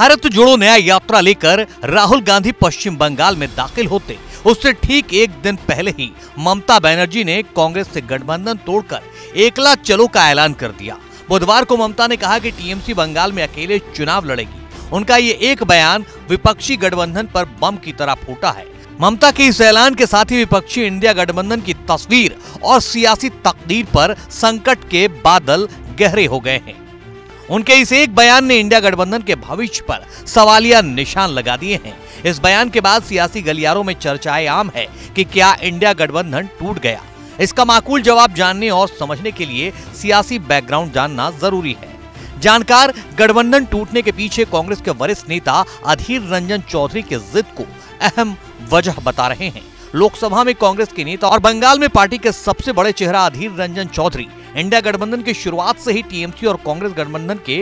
भारत जोड़ो नया यात्रा लेकर राहुल गांधी पश्चिम बंगाल में दाखिल होते। उससे ठीक एक दिन पहले ही ममता बनर्जी ने कांग्रेस से गठबंधन तोड़कर एकला चलो का ऐलान कर दिया। बुधवार को ममता ने कहा कि टीएमसी बंगाल में अकेले चुनाव लड़ेगी। उनका ये एक बयान विपक्षी गठबंधन पर बम की तरह फूटा है। ममता के इस ऐलान के साथ ही विपक्षी इंडिया गठबंधन की तस्वीर और सियासी तकदीर पर संकट के बादल गहरे हो गए हैं। उनके इस एक बयान ने इंडिया गठबंधन के भविष्य पर सवालिया निशान लगा दिए हैं। इस बयान के बाद सियासी गलियारों में चर्चाएँ आम है कि क्या इंडिया गठबंधन टूट गया। इसका माकूल जवाब जानने और समझने के लिए सियासी बैकग्राउंड जानना ज़रूरी है। जानकार गठबंधन टूटने के पीछे कांग्रेस के वरिष्ठ नेता अधीर रंजन चौधरी के जिद को अहम वजह बता रहे हैं। लोकसभा में कांग्रेस के नेता और बंगाल में पार्टी के सबसे बड़े चेहरा अधीर रंजन चौधरी, इंडिया गठबंधन की शुरुआत से ही टीएमसी और कांग्रेस गठबंधन के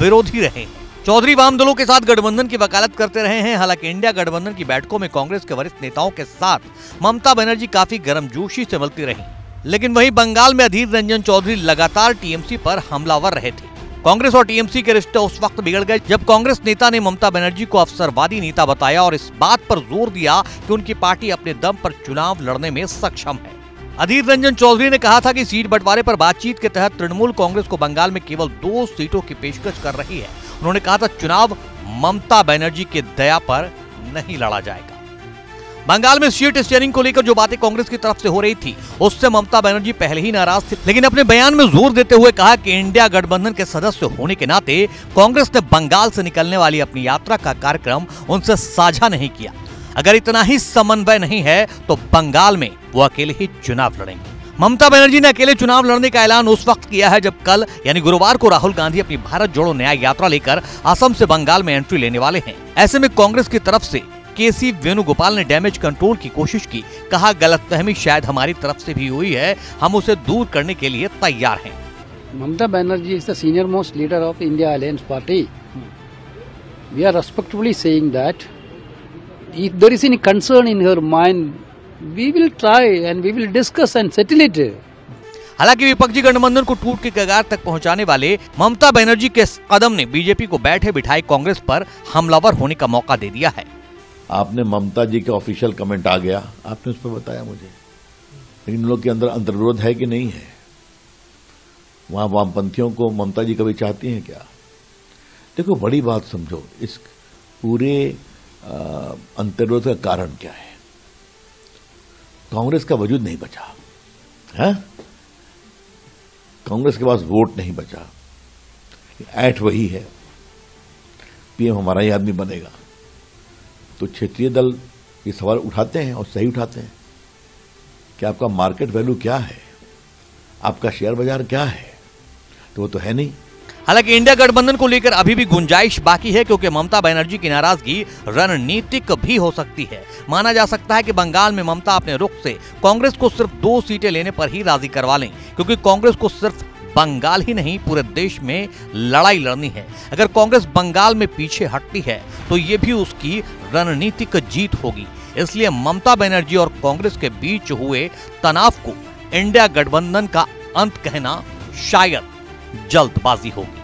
विरोधी रहे। चौधरी वाम दलों के साथ गठबंधन की वकालत करते रहे हैं, हालाँकि इंडिया गठबंधन की बैठकों में कांग्रेस के वरिष्ठ नेताओं के साथ ममता बनर्जी काफ़ी गर्मजोशी से मिलती रही। लेकिन वहीं बंगाल में अधीर रंजन चौधरी लगातार टीएमसी पर हमलावर रहे थे। कांग्रेस और टीएमसी के रिश्ते उस वक्त बिगड़ गए जब कांग्रेस नेता ने ममता बनर्जी को अवसरवादी नेता बताया और इस बात पर ज़ोर दिया कि उनकी पार्टी अपने दम पर चुनाव लड़ने में सक्षम है। अधीर रंजन चौधरी ने कहा था कि सीट बंटवारे पर बातचीत के तहत तृणमूल कांग्रेस को बंगाल में केवल दो सीटों की पेशकश कर रही है। उन्होंने कहा था, चुनाव ममता बनर्जी के दया पर नहीं लड़ा जाएगा। बंगाल में सीट स्टेयरिंग को लेकर जो बातें कांग्रेस की तरफ़ से हो रही थी, उससे ममता बनर्जी पहले ही नाराज़ थी। लेकिन अपने बयान में ज़ोर देते हुए कहा कि इंडिया गठबंधन के सदस्य होने के नाते कांग्रेस ने बंगाल से निकलने वाली अपनी यात्रा का कार्यक्रम उनसे साझा नहीं किया। अगर इतना ही समन्वय नहीं है तो बंगाल में वो अकेले ही चुनाव लड़ेंगे। ममता बनर्जी ने अकेले चुनाव लड़ने का ऐलान उस वक्त किया है जब कल, यानी गुरुवार को राहुल गांधी अपनी भारत जोड़ो न्याय यात्रा लेकर असम से बंगाल में एंट्री लेने वाले हैं। ऐसे में कांग्रेस की तरफ़ से केसी वेणुगोपाल ने डैमेज कंट्रोल की कोशिश की। कहा गलतफहमी शायद हमारी तरफ़ से भी हुई है। हम उसे दूर करने के लिए तैयार हैं। Mamata Banerjee is the senior most leader of India alliance party we are respectfully saying that if there is any concern in her mind we will try and we will discuss and settle it हालाँकि विपक्षी गठबंधन को टूट के कगार तक पहुँचाने वाले ममता बनर्जी के कदम ने बीजेपी को बैठे बिठाए कांग्रेस पर हमलावर होने का मौका दे दिया है। आपने ममता जी के ऑफिशियल कमेंट आ गया। आपने उस पर बताया मुझे। लेकिन लोग के अंदर अंतर्विरोध है कि नहीं है? वहाँ वामपंथियों को ममता जी कभी चाहती हैं क्या? देखो, बड़ी बात समझो। इस पूरे अंतर्विरोध का कारण क्या है? कांग्रेस का वजूद नहीं बचा। है? कांग्रेस के पास वोट नहीं बचा। ऐठ वही है। पीएम हमारा ही आदमी बनेगा। तो क्षेत्रीय दल ये सवाल उठाते हैं और सही उठाते हैं। कि आपका मार्केट वैल्यू क्या है? आपका शेयर बाज़ार क्या है? तो वो तो है नहीं। हालाँकि इंडिया गठबंधन को लेकर अभी भी गुंजाइश बाकी है, क्योंकि ममता बनर्जी की नाराज़गी रणनीतिक भी हो सकती है। माना जा सकता है कि बंगाल में ममता अपने रुख से कांग्रेस को सिर्फ़ दो सीटें लेने पर ही राज़ी करवा लें, क्योंकि कांग्रेस को सिर्फ़ बंगाल ही नहीं, पूरे देश में लड़ाई लड़नी है। अगर कांग्रेस बंगाल में पीछे हटती है तो ये भी उसकी रणनीतिक जीत होगी। इसलिए ममता बनर्जी और कांग्रेस के बीच हुए तनाव को इंडिया गठबंधन का अंत कहना शायद जल्दबाजी होगी।